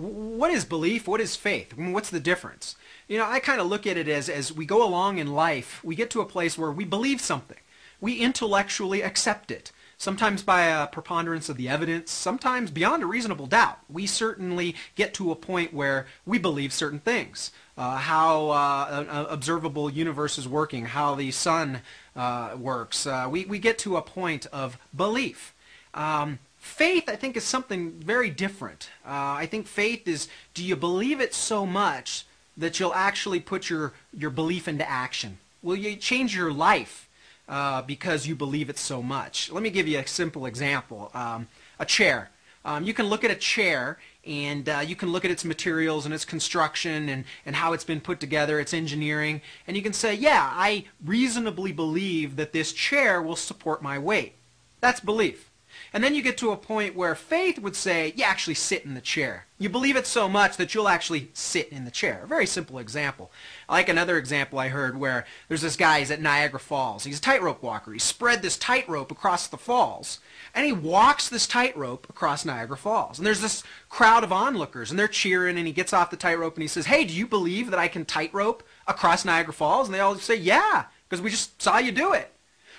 what is belief? What is faith? I mean, what's the difference? You know, I kind of look at it as as we go along in life, we get to a place where we believe something. We intellectually accept it. Sometimes by a preponderance of the evidence, sometimes beyond a reasonable doubt. We certainly get to a point where we believe certain things. Uh, how uh, an observable universe is working, how the sun uh, works. Uh, we, we get to a point of belief. Um, Faith, I think, is something very different. Uh, I think faith is do you believe it so much that you'll actually put your, your belief into action? Will you change your life uh, because you believe it so much? Let me give you a simple example. Um, a chair. Um, you can look at a chair and uh, you can look at its materials and its construction and, and how it's been put together, its engineering, and you can say, yeah, I reasonably believe that this chair will support my weight. That's belief. And then you get to a point where faith would say, you actually sit in the chair. You believe it so much that you'll actually sit in the chair. A very simple example. I like another example I heard where there's this guy, he's at Niagara Falls. He's a tightrope walker. He spread this tightrope across the falls, and he walks this tightrope across Niagara Falls. And there's this crowd of onlookers, and they're cheering, and he gets off the tightrope and he says, hey, do you believe that I can tightrope across Niagara Falls? And they all say, yeah, because we just saw you do it.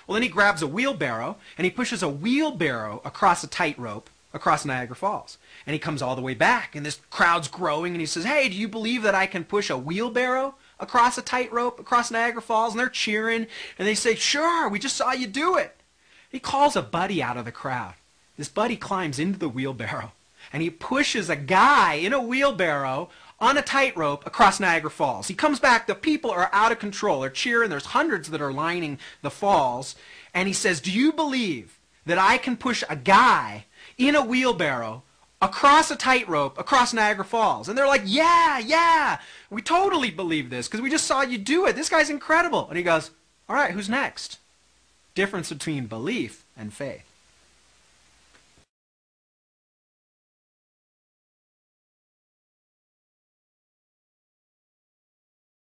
Well, then he grabs a wheelbarrow and he pushes a wheelbarrow across a tightrope across Niagara Falls. And he comes all the way back, and this crowd's growing, and he says, Hey, do you believe that I can push a wheelbarrow across a tightrope across Niagara Falls? And they're cheering, and they say, Sure, we just saw you do it. He calls a buddy out of the crowd. This buddy climbs into the wheelbarrow, and he pushes a guy in a wheelbarrow on a tightrope across Niagara Falls. He comes back, the people are out of control. They're cheering, there's hundreds that are lining the falls. And he says, Do you believe that I can push a guy in a wheelbarrow across a tightrope across Niagara Falls? And they're like, Yeah, yeah, we totally believe this because we just saw you do it. This guy's incredible. And he goes, All right, who's next? Difference between belief and faith.